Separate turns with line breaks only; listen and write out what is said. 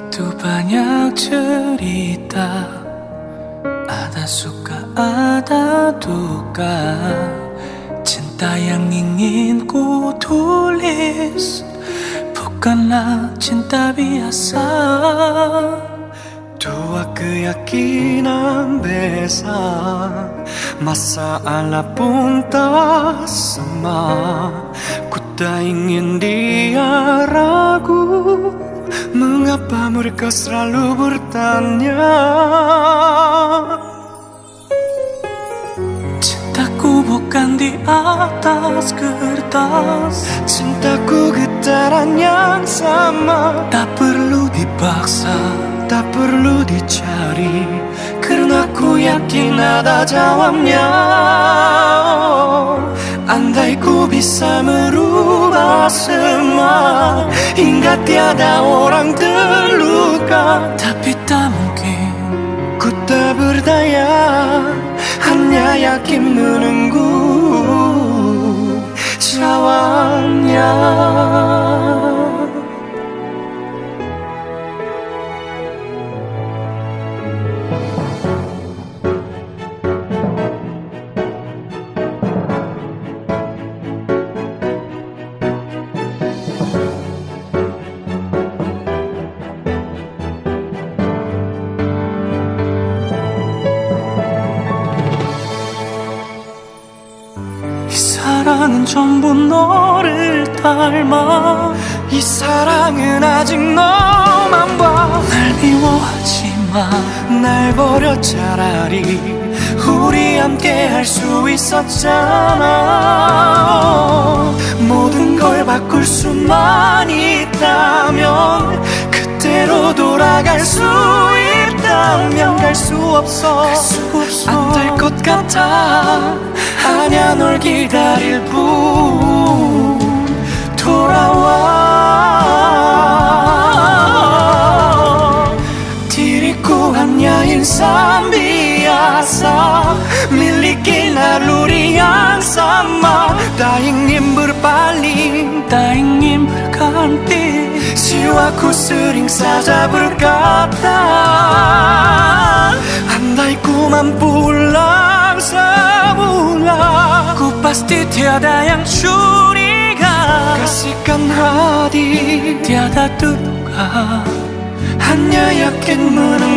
Begitu banyak cerita Ada suka, ada duka Cinta yang ingin ku tulis Bukanlah cinta biasa
Dua keyakinan beza Masalah pun
tak
sama Ku tak ingin dia Mengapa mereka selalu bertanya Cintaku bukan di atas kertas Cintaku getaran yang sama Tak perlu dipaksa Tak perlu dicari Karena ku yakin ada jawabnya Andai ku bisa merubah 가슴아 인가뛰어다 오랑들루가 다피따먹기 그따부르다야 한야야 김눈을
전부 너를
닮아 이 사랑은 아직 너만 봐 날
미워하지
마날 버려 차라리 우리 함께 할 수 있었잖아 모든 걸 바꿀 수만 있다면 그때로 돌아갈 수 있다면 갈 수 없어 안될 것 같아 그냥 널 기다릴 뿐 돌아와 디리꾸한 야인 산비아사 밀리긴 하루리 양사마 다잉님 불빨리 다잉님 불간띠 시와 구스링 사자불 같다 안다이 만뿐 뛰어다 양추리가 가시간 하디 음. 뛰어다 뚜루가 한여약긴 문을